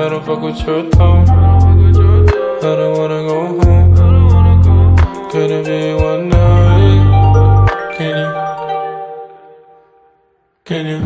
I don't fuck with your tone. I don't wanna go home. Could it be one night? Can you? Can you?